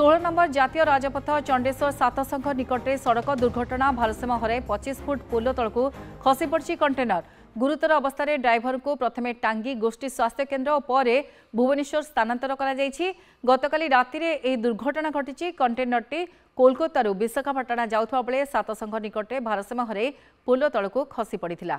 ষোল নম্বর জাতীয় রাজপথ চণ্ডেশ্বর সাতসংঘ নিকটে সড়ক দুর্ঘটনা ভারসাম্য হরাই পঁচিশ ফুট পোল তলক খসি পড়ছে কন্টেনর গুরুতর অবস্থায় ড্রাইভরকু প্রথমে টাঙ্গি গোষ্ঠী স্বাস্থ্যকেন্দ্র পরে ভুবনেশ্বর স্থানান্তর করা গতকাল রাতে এই দুর্ঘটনা ঘটিছে কন্টেনরটি কলকাতার বিশাখাপাটনা যাওয়া বেড়ে সাতসংঘ নিকটে ভারসাম্য হরাই পোল তলক খসি পড়ে